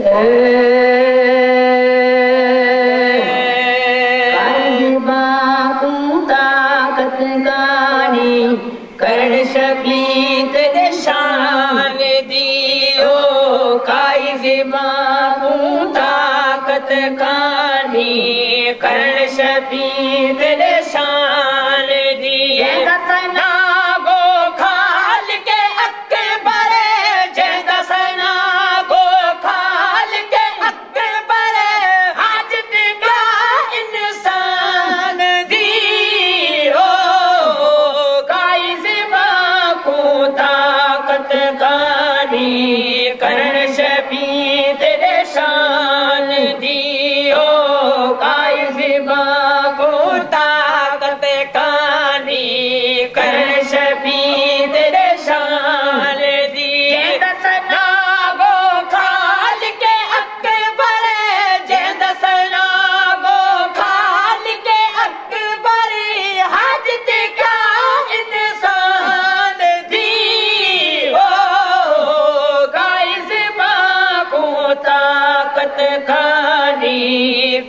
आई मा ताक़त कानी करण छीत निशान ॾियो काई मा ताक़त कानी करण छीत شان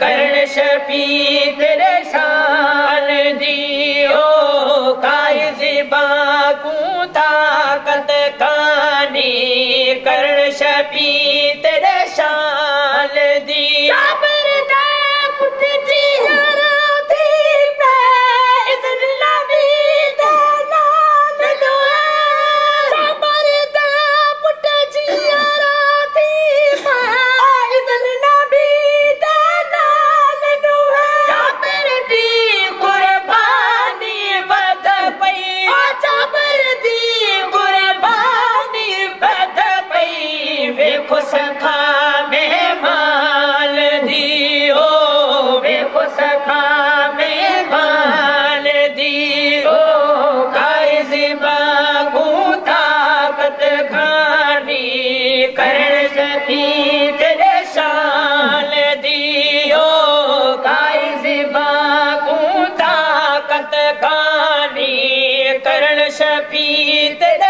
कर्णश repite. De...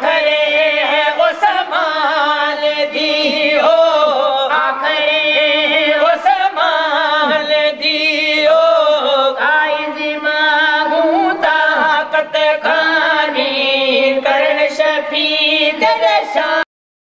करे